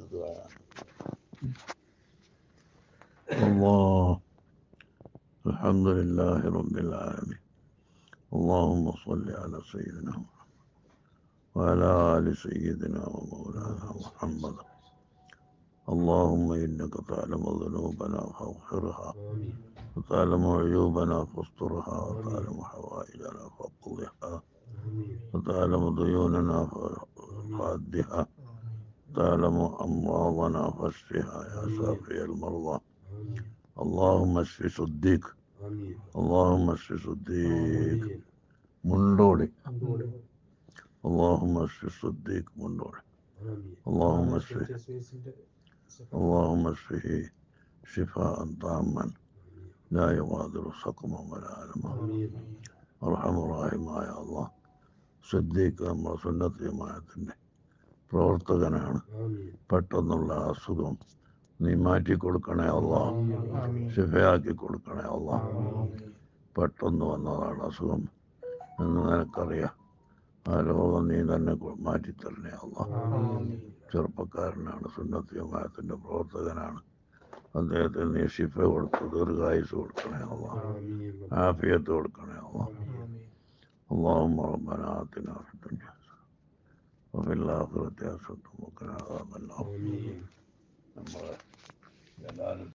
الدعاء الله. الحمد لله رب العالمين. اللهم صل على سيدنا محمد وعلى آل سيدنا ومولانا محمد. اللهم إنك تعلم ذنوبنا فاغفرها. وتعلم عيوبنا فاسترها. وتعلم حوائجنا فاقضها. وتعلم ديوننا فادها تعلم أمراضنا فاشفها يا شافي المرضى آمين اللهم اشف صديق آمين اللهم اشف صديق آمين മുണ്ടോടി آمين اللهم اشف صديق മുണ്ടോടി آمين اللهم اشفه اللهم اشفه شفاء تاما لا يغادر سقما ولا ألما آمين അർഹമ റാഹിമായ അള്ളാഹ് സിദ്ദീഖ് നമ്മുടെ സുന്നത്ത് ജമാഅത്തിൻ്റെ പ്രവർത്തകനാണ്. പെട്ടെന്നുള്ള അസുഖം നീ മാറ്റി കൊടുക്കണേ അല്ല. ശിഫയാക്കി കൊടുക്കണേ അല്ല. പെട്ടെന്ന് വന്നതാണ് അസുഖം. എന്ന് നിനക്കറിയാം. ആ രോഗം നീ തന്നെ മാറ്റിത്തരണേ അല്ല. ചെറുപ്പക്കാരനാണ് സുന്നത്തിയുമായത്തിന്റെ പ്രവർത്തകനാണ്. അദ്ദേഹത്തിന് നീ ശിഫ കൊടുത്ത് ദീർഘായുസ് കൊടുക്കണേ അല്ല. ആഫിയത്ത് കൊടുക്കണേ അല്ല. അള്ളാഹും റബ്ബന ആത്തിന وفي الآخرة حسنة وقنا عذاب آمين. نعم. نعم.